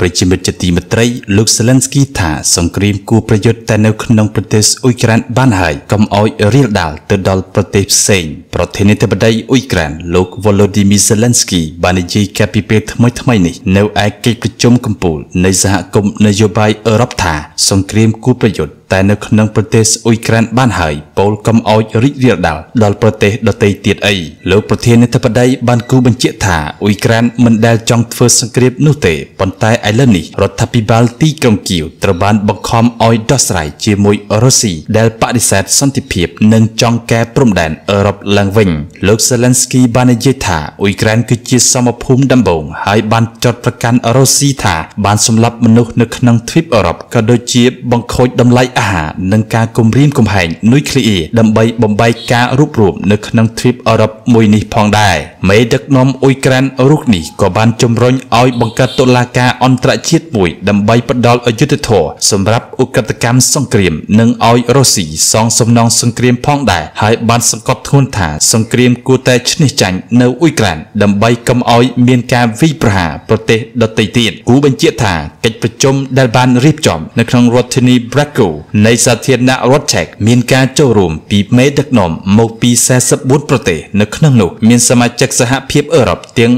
ប្រជាមិត្តជាទីមេត្រីលោក Zelensky ថាសង្គ្រាមគួរប្រយុទ្ធតែនៅក្នុងប្រទេសអ៊ុយក្រែនបានហើយកុំឲ្យរាលដាលទៅដល់ប្រទេសផ្សេង ប្រធានាធិបតីអ៊ុយក្រែនលោក Volodymyr Zelensky បាននិយាយកាលពីពេលថ្មីថ្មីនេះនៅឯកិច្ចប្រជុំកំពូលនៃសហគមន៍នយោបាយអឺរ៉ុបថាសង្គ្រាមគួរប្រយុទ្ធតែនៅក្នុងប្រទេសអ៊ុយក្រែនបានហើយពោលកុំអោចរីករាលដាលដល់ប្រទេសដទៃទៀតអីលោកប្រធានាធិបតីបានគូបញ្ជាក់ថាអ៊ុយក្រែនមិនដែលចង់ធ្វើសង្គ្រាមនោះទេប៉ុន្តែឥឡូវនេះរដ្ឋាភិបាលទីក្រុងគៀវត្រូវបានបង្ខំឲ្យដោះស្រាយជាមួយរុស្ស៊ីដែលបដិសេធសន្តិភាពនិងចង់កែព្រំដែនអឺរ៉ុបឡើងវិញលោក Zelensky បាននិយាយថាអ៊ុយក្រែនគឺជាសមភូមិដំបូងហើយបានចោទប្រកាន់រុស្ស៊ីថាបានសម្លាប់មនុស្សនៅក្នុងទ្វីបអឺរ៉ុបក៏ដូចជាបង្ខូចតម្លៃអាហារនិងការគំរាមកំហែងនុយក្លេអ៊ែរដើម្បីបំបែកការរួបរวมនៅក្នុងទ្វីបអឺរ៉ុបមួយនេះផងដែរមេដឹកនាំអ៊ុយក្រែនរូបនេះក៏បានជំរុញឲ្យបង្កើតតុលាការអន្តរជាតិ មួយដើម្បីផ្ដល់អយុត្តិធម៌សម្រាប់ឧក្រិដ្ឋកម្មសង្គ្រាមនិងឲ្យរុស្ស៊ីសងសំណងសង្គ្រាមផងដែរហើយបានសង្កត់ធ្ងន់ថាសង្គ្រាមគួរតែឈ្នះចាញ់នៅអ៊ុយក្រែនដើម្បីកុំឲ្យមានការវាយប្រហារប្រទេសដទៃទៀតគូបញ្ជាក់ថាកិច្ចប្រជុំដែលបានរៀបចំនៅក្នុងរដ្ឋធានី Bracko នៃសាធារណរដ្ឋឆែកមានការចូលរួមពីមេដឹកនាំមកពី44ប្រទេសនៅក្នុងនោះមានសមាជិកសហភាពអឺរ៉ុបទាំង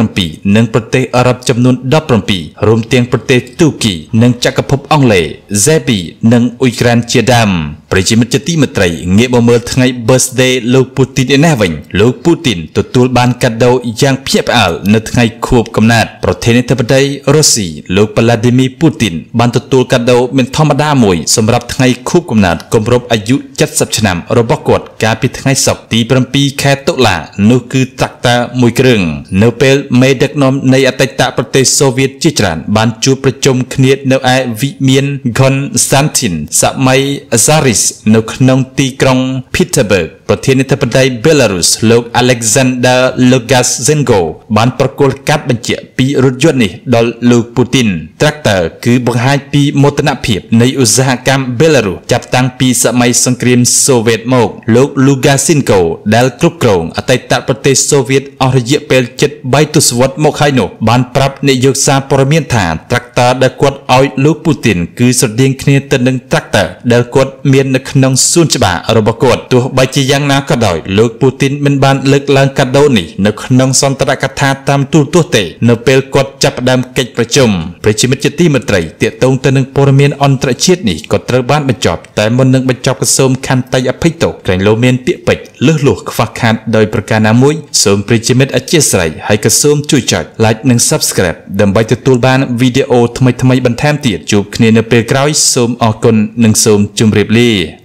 27និងប្រទេសអឺរ៉ុបចំនួន17រួមទាំងប្រទេសទូគី និងចក្រភពអង់គ្លេស ZEBI និងអ៊ុយក្រែនជាដើម ប្រជាមិត្តជាទីមេត្រីងាកមកមើលថ្ងៃ birthday លោកពូទីនឯនេះវិញលោកពូទីនទទួលបានកាដូយ៉ាងភ្ញាក់ផ្អើលនៅថ្ងៃខួបកំណើតប្រធានាធិបតីរុស្ស៊ីលោក Vladimir Putin បានទទួលកាដូមិនធម្មតាមួយសម្រាប់ថ្ងៃខួបកំណើតគម្រប់អាយុ70ឆ្នាំរបស់គាត់កាលពីថ្ងៃសុក្រទី7ខែតុលានោះគឺត្រាក់តាមួយគ្រឿងនៅពេលមេដឹកនាំនៃអតីតប្រទេសសូវៀតជាច្រើនបានជួបប្រជុំគ្នានៅឯវិមាន Konstantin សម័យ Zaris នៅក្នុងទីក្រុង Petersburg ប្រធានាធិបតី Belarus លោក Alexander Lukashenko បានប្រគល់កាត់បញ្ជាក់ពីរថយន្តនេះដល់លោកពូទីន Tractor គឺបង្ហាញពីមោទនភាពនៃឧស្សាហកម្ម Belarus ចាប់តាំងពីសម័យសង្គ្រាមសូវៀតមកលោក Lukashenko ដែលគ្រប់គ្រងអតីតប្រទេសសូវៀតអស់រយៈពេលជិត3ទសវត្សរ៍មកហើយនោះបានប្រាប់នាយកសារព័ត៌មានថា Tractor ដែលគាត់ឲ្យលោកពូទីនគឺស្រដៀងគ្នាទៅនឹង Tractor ដែលគាត់មាននៅក្នុងសួនច្បាររបស់គាត់ទោះបីជាយ៉ាងណាក៏ដោយលោកពូទីនមិនបានលើកឡើងកាដូនេះនៅក្នុងសន្ទរកថាតាមទូរទស្សន៍ទេនៅពេលគាត់ចាប់ផ្ដើមកិច្ចប្រជុំប្រជាមិត្តជាទីមេត្រីទាក់ទងទៅនឹងព័ត៌មានអន្តរជាតិនេះក៏ត្រូវបានបញ្ចប់តែមុននឹងបញ្ចប់ក៏សូមខន្តីអភ័យទោសក្រែងលោមានពាក្យពេចន៍លឹះលួសខ្វះខាតដោយប្រការណាមួយសូមប្រជាមិត្តអធិស្ឋានហើយក៏សូមជួយចុច like និង subscribe ដើម្បីទទួលបានវីដេអូថ្មីៗបន្ថែមទៀតជួបគ្នានៅពេលក្រោយសូមអរគុណនិងសូមជម្រាបលា que